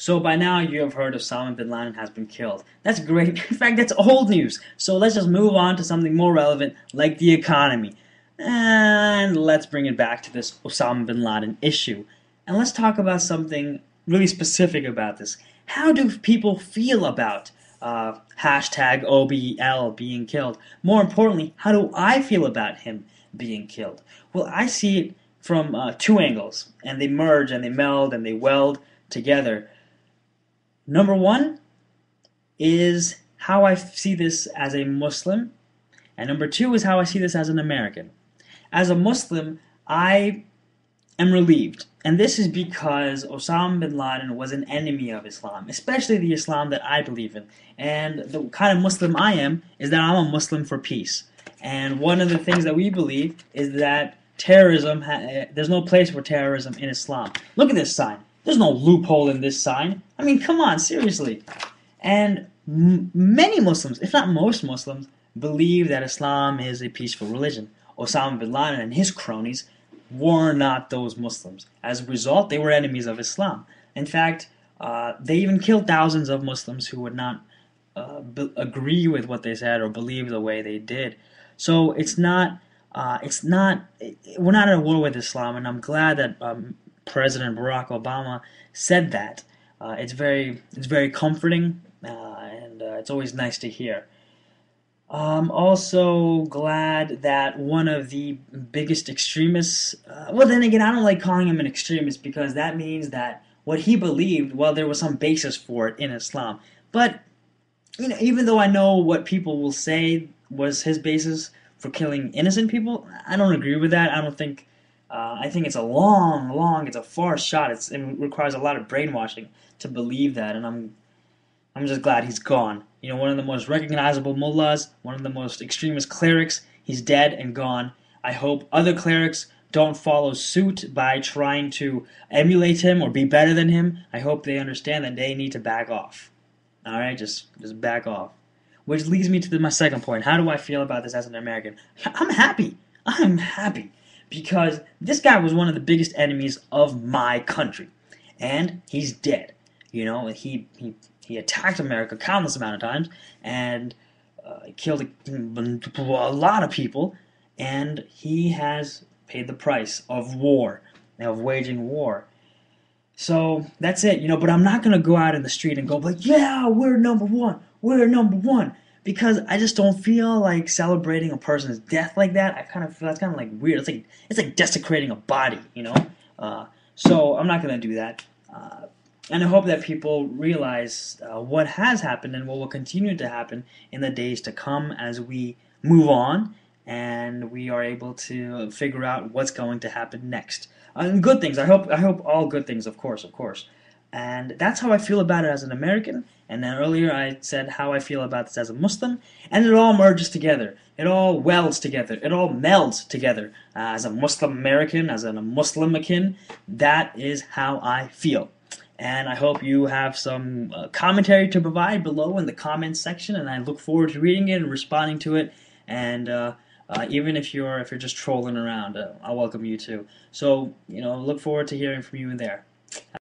So by now you have heard of Osama bin Laden has been killed. That's great. In fact, that's old news. So let's just move on to something more relevant, like the economy. And let's bring it back to this Osama bin Laden issue. And let's talk about something really specific about this. How do people feel about uh, hashtag OBL being killed? More importantly, how do I feel about him being killed? Well, I see it from uh, two angles, and they merge and they meld and they weld together. Number one is how I see this as a Muslim, and number two is how I see this as an American. As a Muslim, I am relieved, and this is because Osama bin Laden was an enemy of Islam, especially the Islam that I believe in. And the kind of Muslim I am is that I'm a Muslim for peace. And one of the things that we believe is that terrorism, eh, there's no place for terrorism in Islam. Look at this sign. There's no loophole in this sign. I mean, come on, seriously. And m- many Muslims, if not most Muslims, believe that Islam is a peaceful religion. Osama bin Laden and his cronies were not those Muslims. As a result, they were enemies of Islam. In fact, uh, they even killed thousands of Muslims who would not uh, be- agree with what they said or believe the way they did. So it's not, uh, it's not, we're not at a war with Islam, and I'm glad that um, President Barack Obama said that. Uh, it's very it's very comforting, uh, and uh, it's always nice to hear. I'm also glad that one of the biggest extremists. Uh, well, then again, I don't like calling him an extremist because that means that what he believed, well, there was some basis for it in Islam. But you know, even though I know what people will say was his basis for killing innocent people, I don't agree with that. I don't think uh, I think it's a long, long, it's a far shot. It's, it requires a lot of brainwashing to believe that, and I'm, I'm just glad he's gone. You know, one of the most recognizable mullahs, one of the most extremist clerics, he's dead and gone. I hope other clerics don't follow suit by trying to emulate him or be better than him. I hope they understand that they need to back off. All right, just just back off. Which leads me to the, my second point. How do I feel about this as an American? I'm happy. I'm happy because this guy was one of the biggest enemies of my country, and he's dead. You know, he he he attacked America countless amount of times and uh, killed a, a lot of people, and he has paid the price of war, of waging war. So that's it, you know. But I'm not gonna go out in the street and go like, "Yeah, we're number one. We're number one." Because I just don't feel like celebrating a person's death like that. I kind of feel that's kind of like weird. It's like it's like desecrating a body, you know. Uh, so I'm not gonna do that. Uh, and I hope that people realize uh, what has happened and what will continue to happen in the days to come as we move on and we are able to figure out what's going to happen next. And good things. I hope. I hope all good things, of course, of course. And that's how I feel about it as an American. And then earlier I said how I feel about this as a Muslim. And it all merges together. It all welds together. It all melds together. Uh, as a Muslim American, as a Muslim Muslimakin, that is how I feel. And I hope you have some uh, commentary to provide below in the comments section. And I look forward to reading it and responding to it. And uh, uh, even if you're if you're just trolling around, uh, I welcome you too. So you know, look forward to hearing from you in there.